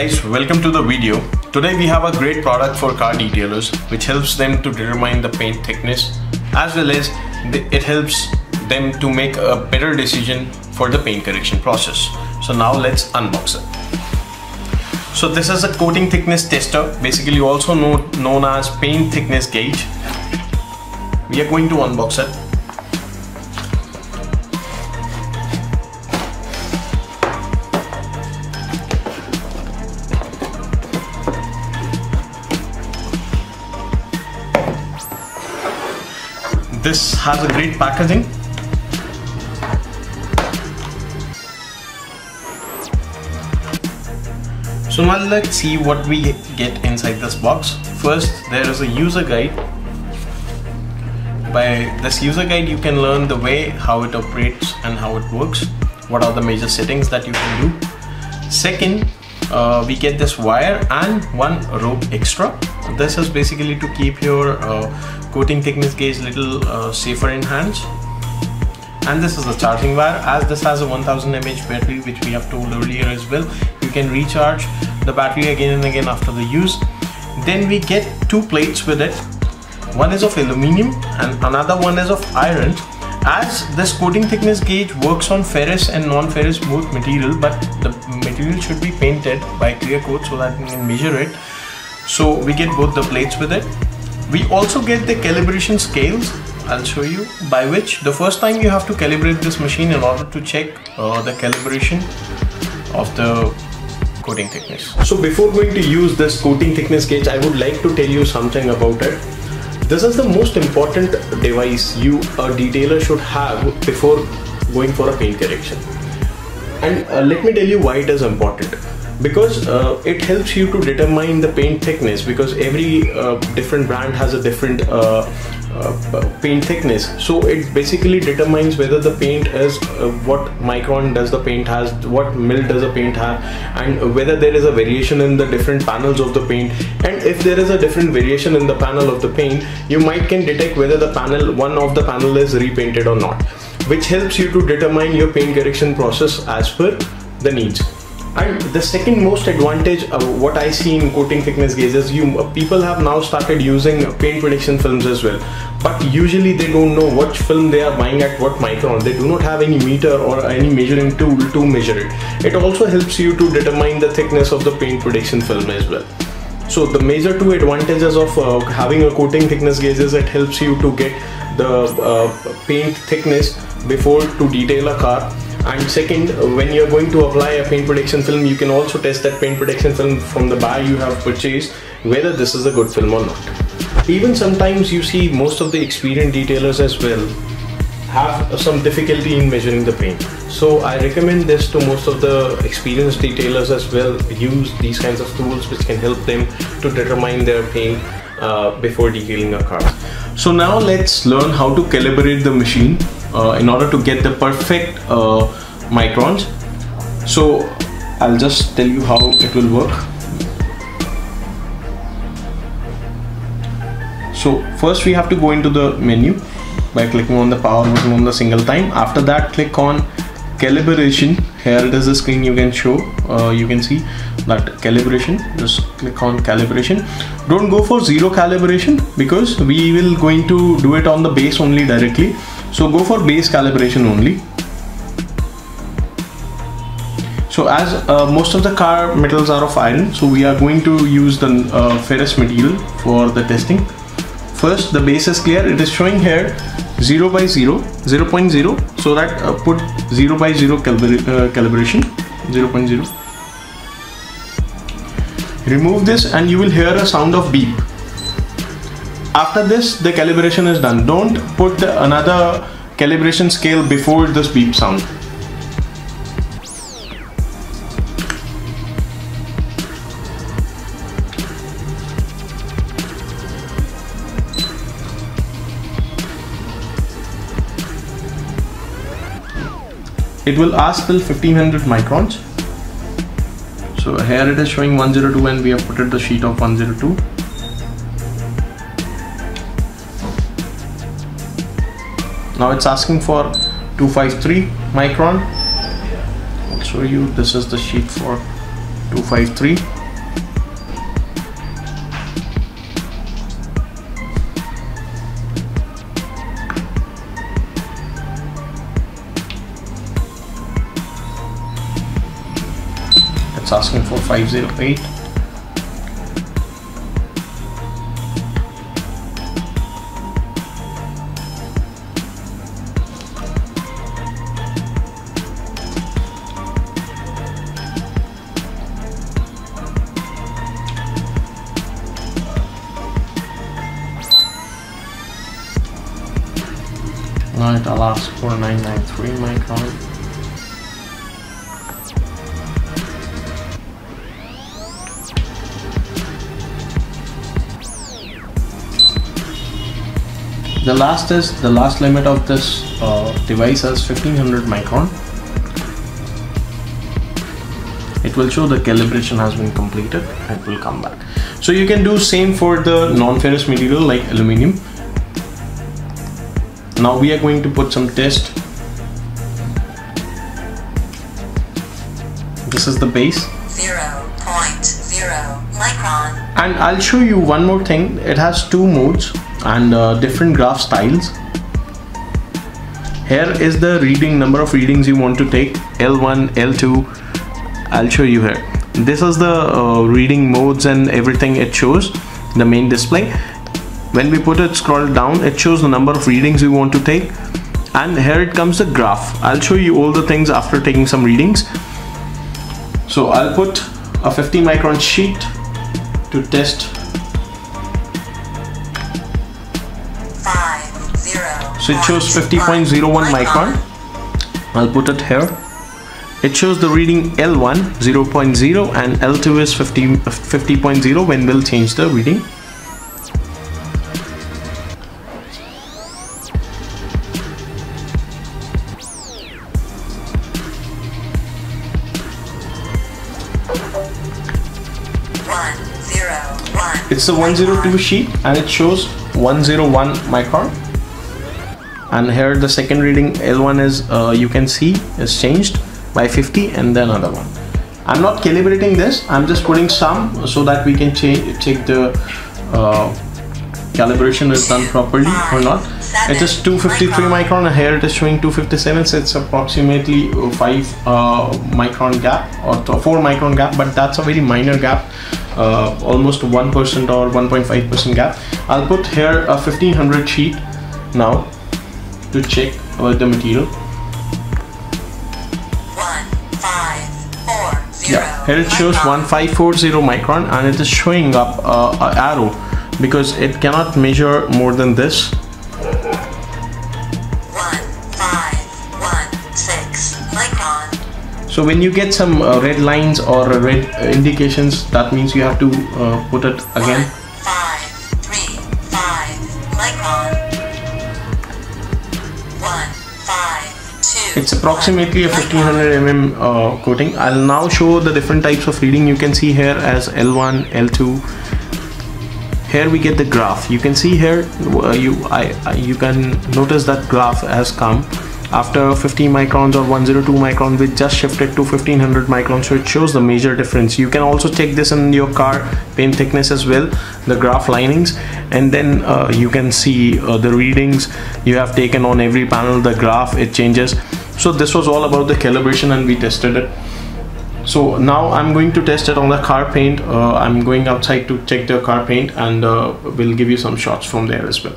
Guys, welcome to the video. Today we have a great product for car detailers which helps them to determine the paint thickness as well as it helps them to make a better decision for the paint correction process. So now let's unbox it. So this is a coating thickness tester, basically also known as paint thickness gauge. We are going to unbox it. This has a great packaging. So now let's see what we get inside this box. First there is a user guide. By this user guide you can learn the way how it operates and how it works. What are the major settings that you can do? Second uh, we get this wire and one rope extra. This is basically to keep your uh, coating thickness gauge little uh, safer in hands. And this is the charging wire. As this has a 1000 mAh battery which we have told earlier as well you can recharge the battery again and again after the use. Then we get two plates with it. One is of aluminum and another one is of iron. As this coating thickness gauge works on ferrous and non-ferrous both material but the material should be painted by clear coat so that we can measure it. So we get both the plates with it we also get the calibration scales I'll show you by which the first time you have to calibrate this machine in order to check uh, the calibration of the coating thickness. So before going to use this coating thickness gauge I would like to tell you something about it. This is the most important device you a detailer should have before going for a paint correction. And uh, let me tell you why it is important because uh, it helps you to determine the paint thickness because every uh, different brand has a different uh, uh paint thickness. So it basically determines whether the paint is uh, what micron does the paint has what mil does the paint have and whether there is a variation in the different panels of the paint. And if there is a different variation in the panel of the paint you might can detect whether the panel one of the panel is repainted or not which helps you to determine your paint correction process as per the needs and the second most advantage of what I see in coating thickness gauges, you uh, people have now started using paint protection films as well. But usually they don't know which film they are buying at what micron. They do not have any meter or any measuring tool to measure it. It also helps you to determine the thickness of the paint protection film as well. So the major two advantages of uh, having a coating thickness gauge is it helps you to get the uh, paint thickness before to detail a car and second. When you're going to apply a paint protection film you can also test that paint protection film from the buyer you have purchased whether this is a good film or not. Even sometimes you see most of the experienced detailers as well have some difficulty in measuring the paint. So i recommend this to most of the experienced detailers as well. Use these kinds of tools which can help them to determine their paint uh, before detailing a car so now let's learn how to calibrate the machine in order to get the perfect uh, microns. So I'll just tell you how it will work. So first we have to go into the menu by clicking on the power button on the single time. After that click on calibration. Here it is the screen you can show. Uh, you can see that calibration. Just click on calibration. Don't go for zero calibration because we will going to do it on the base only directly so go for base calibration only. So as uh, most of the car metals are of iron so we are going to use the uh, ferrous material for the testing. First the base is clear. It is showing here 0 by 0 0 0.0 so that uh, put 0 by 0 calibra uh, calibration 0 0.0 remove this and you will hear a sound of beep after this the calibration is done. Don't put the another calibration scale before this beep sound. It will ask till 1500 microns. So here it is showing 102 and we have put it the sheet of 102 now it's asking for 253 micron. I'll show you. This is the sheet for 253 it's asking for 508 Alright, I'll ask for 993 micron. The last is the last limit of this uh, device is 1500 micron. It will show the calibration has been completed. It will come back. So you can do same for the non-ferrous material like aluminum now we are going to put some test. This is the base. 0.0 micron. And I'll show you one more thing. It has two modes and uh, different graph styles. Here is the reading number of readings you want to take. L1 L2 I'll show you here. This is the uh, reading modes and everything it shows the main display when we put it scroll down it shows the number of readings we want to take. And here it comes the graph. I'll show you all the things after taking some readings. So I'll put a 50 micron sheet to test. Five, zero, so it shows 50.01 micron. I'll put it here. It shows the reading L1 0.0 and L2 is 50 50.0 when we'll change the reading it's a 102 sheet and it shows 101 micron and here the second reading L1 is uh, you can see is changed by 50 and then another one. I'm not calibrating this I'm just putting some so that we can change check the uh, calibration is done properly or not it is 253 micron and here it is showing 257 so it's approximately 5 uh, micron gap or 4 micron gap but that's a very minor gap uh, almost 1% or 1.5% gap. I'll put here a 1500 sheet now to check about the material. yeah here it shows 1540 micron and it is showing up uh, arrow because it cannot measure more than this so when you get some uh, red lines or red indications that means you have to uh, put it again. It's approximately a 1500 mm uh, coating. I'll now show the different types of reading you can see here as L1 L2 here we get the graph. You can see here uh, you I, I you can notice that graph has come after 15 microns or 102 micron we just shifted to 1500 microns so it shows the major difference. You can also check this in your car paint thickness as well the graph linings and then uh, you can see uh, the readings you have taken on every panel the graph it changes. So this was all about the calibration and we tested it. So now I'm going to test it on the car paint. Uh, I'm going outside to check the car paint and uh, we'll give you some shots from there as well